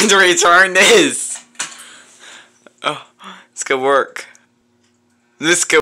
going to return this. Oh, this could work. This could